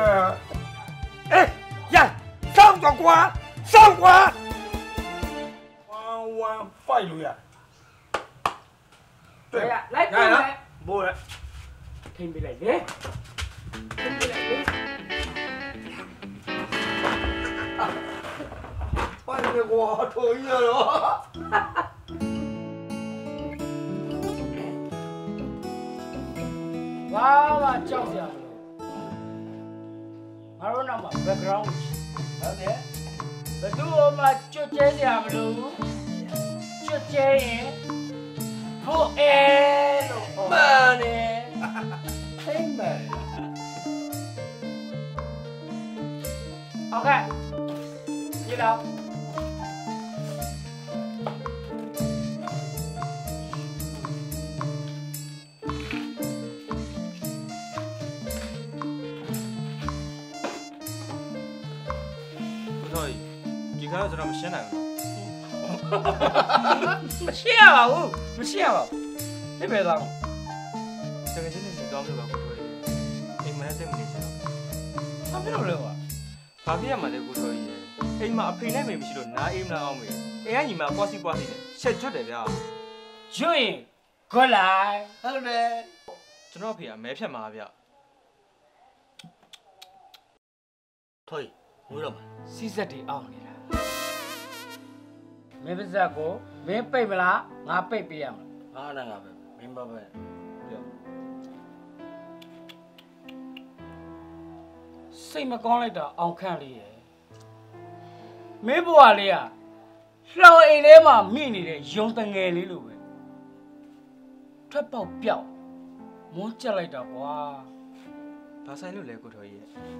mẹ Ê Dạ Sao cho quá Sao quá Hoa hoa phải rồi à? Đấy à Lấy tiền này Bố đấy. Thêm bị lại ghế. Thêm bị lại ghế. Phải rồi quá thôi giờ đó. Wow, chào chào I don't know my background. Okay. But do know my chute de amelou. Chute. Poel. Money. Payment. Okay. You know. 错，ဒီကားကျွန်တော်မရှင်းနိုင်ဘူးမရှင်းရပါဘူးမရှင်းရပါဘူးပြည့်ပဲသွား။တကယ်ချင်းနေစီသွားမလို့ပါကိုထွေး။အိမ်မနဲ့တက်မနေချင်တော့ဘာဖြစ်လို့လဲကွာ။ဘာဖြစ်ရမှာလဲကိုထွေးရဲ့။အိမ်မှာအဖေနဲ့မေမရှိလို့နားအိမ်မလားအောင်မေ။အိမ်ကညီမပွားစီပွားစီနဲ့ချက်ကျွတ်တယ်ဗျာကျွရင်ခွက်လိုက်ဟုတ်တယ်။ကျွန်တော်အဖေကမဲဖြတ်မှာဗျ။ထွေး ဝေးတော့မှာစီးစက်တွေအောင်းနေတာမင်းပါဇက်ကိုမင်းပိတ်မလားငါပိတ်ပေးရမလားငါနဲ့ငါပဲမင်းပါပဲပြောစိတ်မကောင်းလိုက်တာအောင်ခန့်လေးရယ်မင်းဘွားလေးကလှော်အိမ်ထဲမှာမိနေတဲ့ယုံတငယ်လေးလိုပဲထွက်ပေါက်ပြောက်မွန်းကြက်လိုက်တာကွာဘာဆိုင်လို့လဲကိုထွေးရဲ့